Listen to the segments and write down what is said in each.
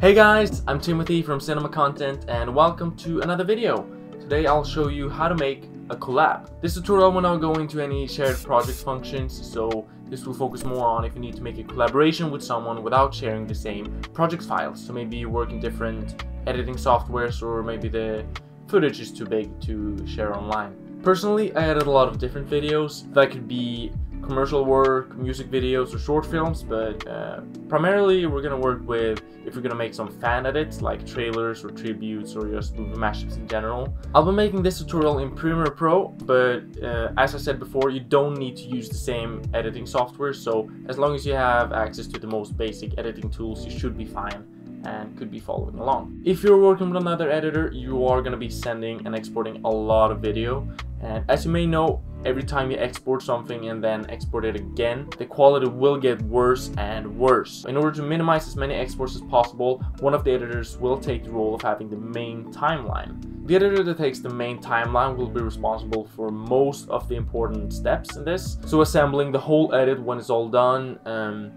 Hey guys, I'm Timothy from Cinema Content and welcome to another video. Today I'll show you how to make a collab. This tutorial will not go into any shared project functions, so this will focus more on if you need to make a collaboration with someone without sharing the same project files. So maybe you work in different editing softwares or maybe the footage is too big to share online. Personally, I edit a lot of different videos that could be commercial work, music videos, or short films, but uh, primarily we're gonna work with if we're gonna make some fan edits like trailers or tributes or just movie mashups in general. I'll be making this tutorial in Premiere Pro, but uh, as I said before, you don't need to use the same editing software, so as long as you have access to the most basic editing tools, you should be fine and could be following along. If you're working with another editor, you are going to be sending and exporting a lot of video. And as you may know, every time you export something and then export it again, the quality will get worse and worse. In order to minimize as many exports as possible, one of the editors will take the role of having the main timeline. The editor that takes the main timeline will be responsible for most of the important steps in this. So assembling the whole edit when it's all done, um,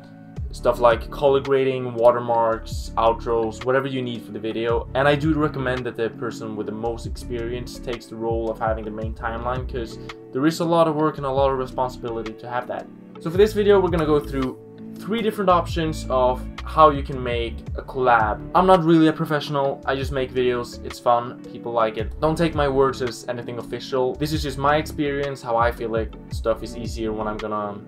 stuff like color grading, watermarks, outros, whatever you need for the video. And I do recommend that the person with the most experience takes the role of having the main timeline because there is a lot of work and a lot of responsibility to have that. So for this video, we're gonna go through three different options of how you can make a collab. I'm not really a professional, I just make videos, it's fun, people like it. Don't take my words as anything official. This is just my experience, how I feel like stuff is easier when I'm gonna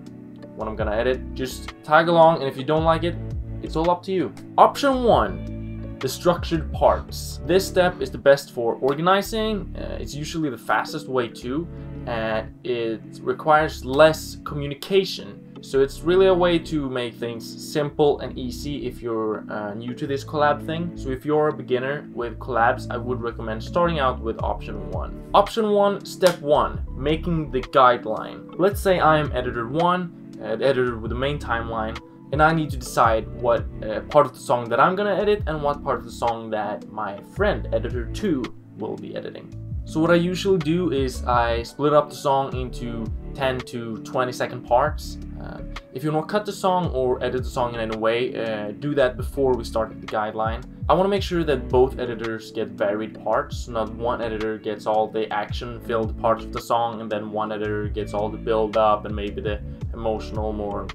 when I'm gonna edit. Just tag along and if you don't like it, it's all up to you. Option 1. The structured parts. This step is the best for organizing, uh, it's usually the fastest way too, and it requires less communication. So it's really a way to make things simple and easy if you're uh, new to this collab thing. So if you're a beginner with collabs, I would recommend starting out with option 1. Option 1, step 1, making the guideline. Let's say I'm editor 1 uh, editor with the main timeline and I need to decide what uh, part of the song that I'm gonna edit and what part of the song that my friend editor 2 will be editing. So what I usually do is I split up the song into 10 to 20 second parts. Uh, if you want to cut the song or edit the song in any way, uh, do that before we start the guideline. I want to make sure that both editors get varied parts, not one editor gets all the action-filled parts of the song and then one editor gets all the build-up and maybe the emotional, more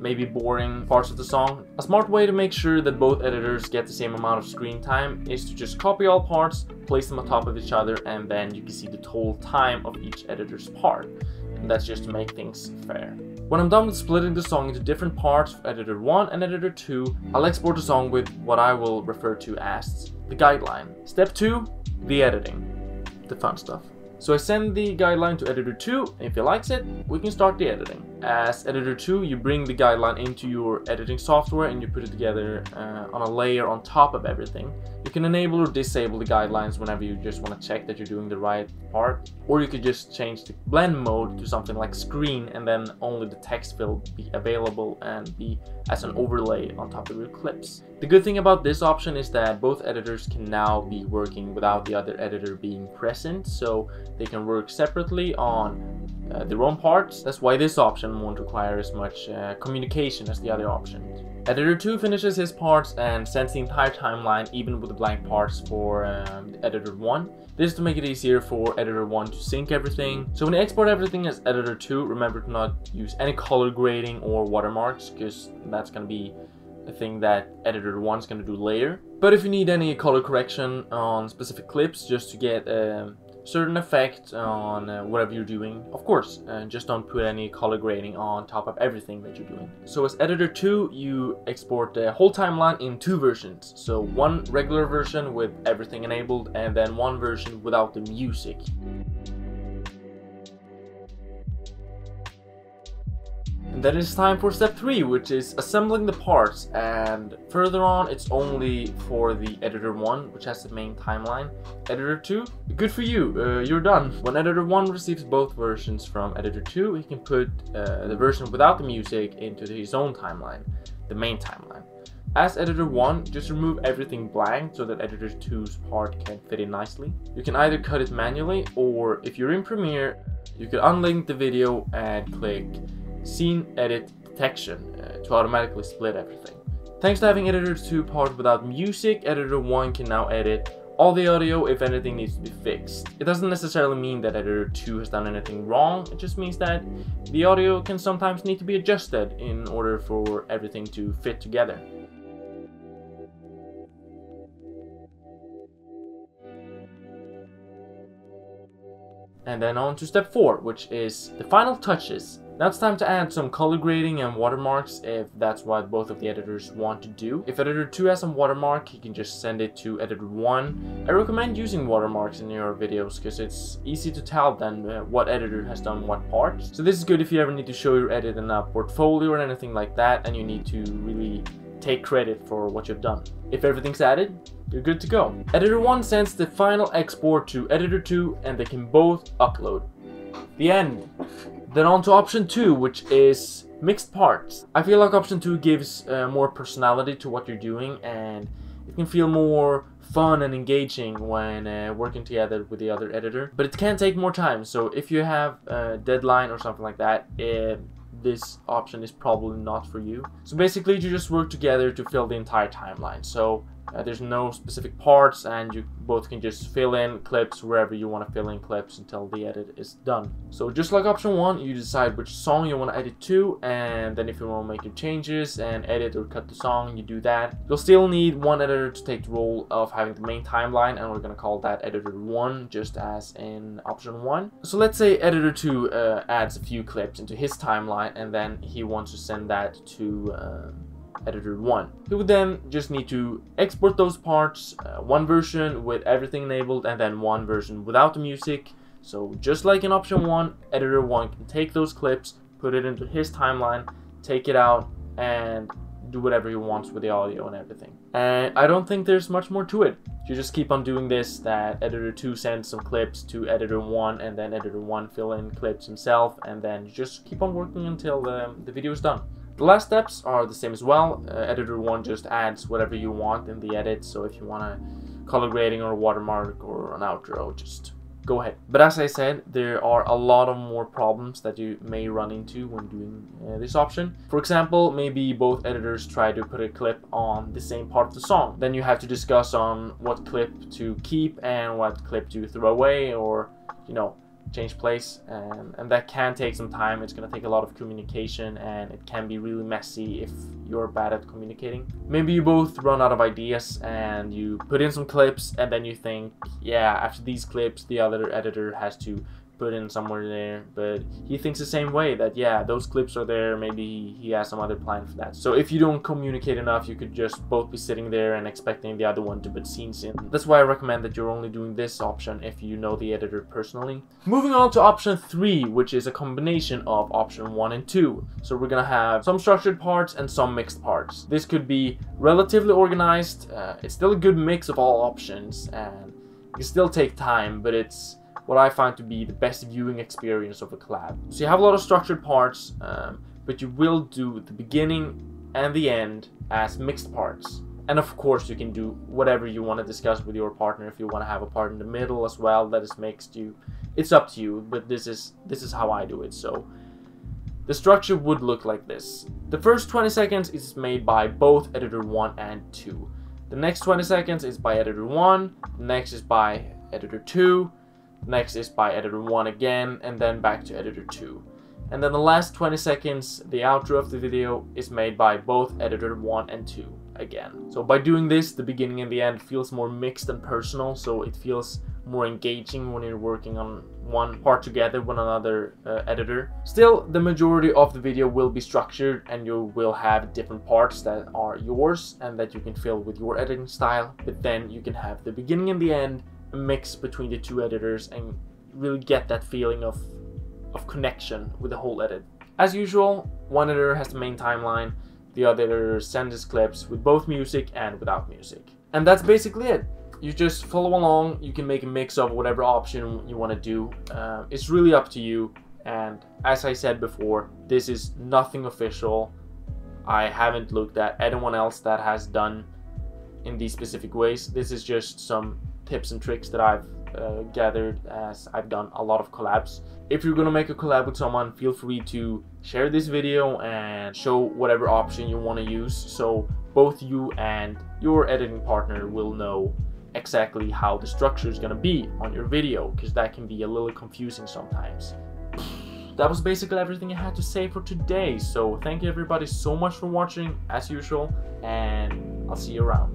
maybe boring parts of the song. A smart way to make sure that both editors get the same amount of screen time is to just copy all parts, place them on top of each other, and then you can see the total time of each editor's part. And that's just to make things fair. When I'm done with splitting the song into different parts for editor 1 and editor 2, I'll export the song with what I will refer to as the guideline. Step 2, the editing. The fun stuff. So I send the guideline to editor 2, if he likes it, we can start the editing. As editor 2, you bring the guideline into your editing software and you put it together uh, on a layer on top of everything. You can enable or disable the guidelines whenever you just want to check that you're doing the right part, or you could just change the blend mode to something like screen and then only the text will be available and be as an overlay on top of your clips. The good thing about this option is that both editors can now be working without the other editor being present, so they can work separately on uh, their own parts. That's why this option won't require as much uh, communication as the other options. Editor 2 finishes his parts and sends the entire timeline even with the blank parts for um, Editor 1. This is to make it easier for Editor 1 to sync everything. So when you export everything as Editor 2, remember to not use any color grading or watermarks because that's going to be a thing that Editor 1 is going to do later. But if you need any color correction on specific clips just to get um, certain effect on uh, whatever you're doing. Of course, uh, just don't put any color grading on top of everything that you're doing. So as editor 2, you export the whole timeline in two versions. So one regular version with everything enabled and then one version without the music. Then it's time for step 3, which is assembling the parts, and further on it's only for the editor 1, which has the main timeline. Editor 2, good for you, uh, you're done. When editor 1 receives both versions from editor 2, he can put uh, the version without the music into his own timeline, the main timeline. As editor 1, just remove everything blank so that editor 2's part can fit in nicely. You can either cut it manually, or if you're in Premiere, you can unlink the video and click scene edit detection uh, to automatically split everything. Thanks to having Editor 2 part without music, Editor 1 can now edit all the audio if anything needs to be fixed. It doesn't necessarily mean that editor 2 has done anything wrong, it just means that the audio can sometimes need to be adjusted in order for everything to fit together. And then on to step 4, which is the final touches. Now it's time to add some color grading and watermarks if that's what both of the editors want to do. If editor 2 has some watermark, you can just send it to editor 1. I recommend using watermarks in your videos because it's easy to tell then uh, what editor has done what part. So this is good if you ever need to show your edit in a portfolio or anything like that and you need to really take credit for what you've done. If everything's added, you're good to go. Editor 1 sends the final export to Editor 2 and they can both upload. The end. Then on to option 2, which is mixed parts. I feel like option 2 gives uh, more personality to what you're doing and it can feel more fun and engaging when uh, working together with the other editor. But it can take more time, so if you have a deadline or something like that, uh, this option is probably not for you. So basically you just work together to fill the entire timeline. So uh, there's no specific parts and you both can just fill in clips wherever you want to fill in clips until the edit is done. So just like option 1, you decide which song you want to edit to and then if you want to make your changes and edit or cut the song, you do that. You'll still need one editor to take the role of having the main timeline and we're going to call that editor 1 just as in option 1. So let's say editor 2 uh, adds a few clips into his timeline and then he wants to send that to uh, editor 1. He would then just need to export those parts, uh, one version with everything enabled and then one version without the music. So just like in option 1, editor 1 can take those clips, put it into his timeline, take it out and do whatever he wants with the audio and everything. And I don't think there's much more to it. You just keep on doing this, that editor 2 sends some clips to editor 1 and then editor 1 fill in clips himself and then just keep on working until the, the video is done. The last steps are the same as well. Uh, editor 1 just adds whatever you want in the edit, so if you want a color grading or a watermark or an outro, just go ahead. But as I said, there are a lot of more problems that you may run into when doing uh, this option. For example, maybe both editors try to put a clip on the same part of the song. Then you have to discuss on what clip to keep and what clip to throw away or, you know, change place and, and that can take some time. It's going to take a lot of communication and it can be really messy if you're bad at communicating. Maybe you both run out of ideas and you put in some clips and then you think yeah after these clips the other editor has to put in somewhere there but he thinks the same way that yeah those clips are there maybe he has some other plan for that. So if you don't communicate enough you could just both be sitting there and expecting the other one to put scenes in that's why I recommend that you're only doing this option if you know the editor personally. Moving on to option 3 which is a combination of option 1 and 2 so we're gonna have some structured parts and some mixed parts. This could be relatively organized uh, it's still a good mix of all options and can still take time but it's what I find to be the best viewing experience of a collab. So you have a lot of structured parts, um, but you will do the beginning and the end as mixed parts. And of course you can do whatever you want to discuss with your partner if you want to have a part in the middle as well that is mixed you. It's up to you, but this is this is how I do it. So the structure would look like this. The first 20 seconds is made by both editor 1 and 2. The next 20 seconds is by editor 1, next is by editor 2, Next is by editor 1 again, and then back to editor 2. And then the last 20 seconds, the outro of the video, is made by both editor 1 and 2 again. So by doing this, the beginning and the end feels more mixed and personal, so it feels more engaging when you're working on one part together with another uh, editor. Still, the majority of the video will be structured and you will have different parts that are yours and that you can fill with your editing style, but then you can have the beginning and the end mix between the two editors and really get that feeling of of connection with the whole edit. As usual, one editor has the main timeline, the other editor sends his clips with both music and without music. And that's basically it. You just follow along, you can make a mix of whatever option you want to do. Uh, it's really up to you, and as I said before, this is nothing official. I haven't looked at anyone else that has done in these specific ways. This is just some tips and tricks that I've uh, gathered as I've done a lot of collabs. If you're gonna make a collab with someone, feel free to share this video and show whatever option you want to use so both you and your editing partner will know exactly how the structure is to be on your video because that can be a little confusing sometimes. That was basically everything I had to say for today. So thank you everybody so much for watching as usual and I'll see you around.